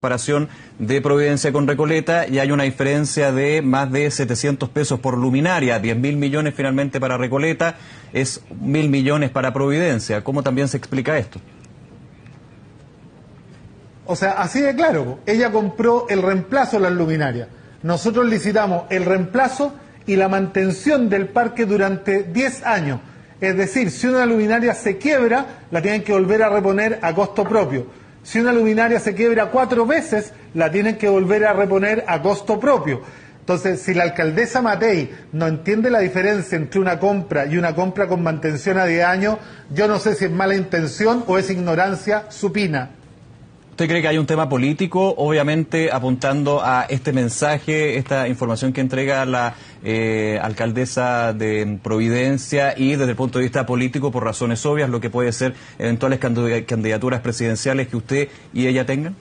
comparación de Providencia con Recoleta y hay una diferencia de más de 700 pesos por luminaria, 10 mil millones finalmente para Recoleta, es mil millones para Providencia. ¿Cómo también se explica esto? O sea, así de claro, ella compró el reemplazo de las luminarias. Nosotros licitamos el reemplazo y la mantención del parque durante 10 años. Es decir, si una luminaria se quiebra, la tienen que volver a reponer a costo propio. Si una luminaria se quiebra cuatro veces, la tienen que volver a reponer a costo propio. Entonces, si la alcaldesa Matei no entiende la diferencia entre una compra y una compra con mantención a 10 años, yo no sé si es mala intención o es ignorancia supina. ¿Usted cree que hay un tema político, obviamente apuntando a este mensaje, esta información que entrega la eh, alcaldesa de Providencia y desde el punto de vista político, por razones obvias, lo que puede ser eventuales candidaturas presidenciales que usted y ella tengan?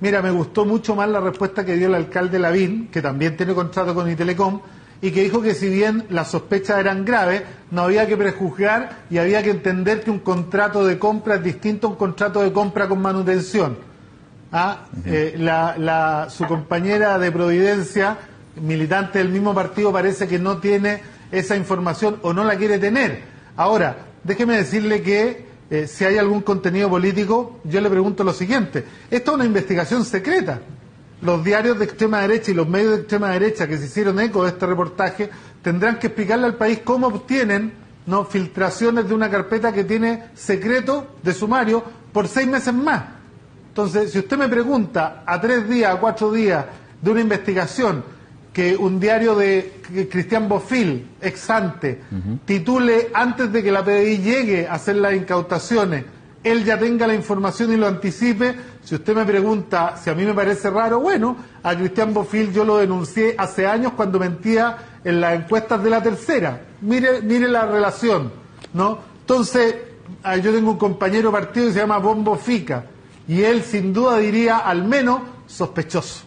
Mira, me gustó mucho más la respuesta que dio el alcalde Lavín, que también tiene contrato con Itelecom, y que dijo que si bien las sospechas eran graves, no había que prejuzgar y había que entender que un contrato de compra es distinto a un contrato de compra con manutención. ¿Ah? Eh, la, su compañera de Providencia, militante del mismo partido, parece que no tiene esa información o no la quiere tener. Ahora, déjeme decirle que eh, si hay algún contenido político, yo le pregunto lo siguiente. Esto es una investigación secreta los diarios de extrema derecha y los medios de extrema derecha que se hicieron eco de este reportaje tendrán que explicarle al país cómo obtienen ¿no? filtraciones de una carpeta que tiene secreto de sumario por seis meses más. Entonces, si usted me pregunta a tres días, a cuatro días de una investigación que un diario de Cristian Bofil, ex ante, titule antes de que la PDI llegue a hacer las incautaciones él ya tenga la información y lo anticipe. Si usted me pregunta si a mí me parece raro, bueno, a Cristian Bofil yo lo denuncié hace años cuando mentía en las encuestas de la tercera. Mire, mire la relación, ¿no? Entonces, yo tengo un compañero partido que se llama Bombo Fica, y él sin duda diría al menos sospechoso.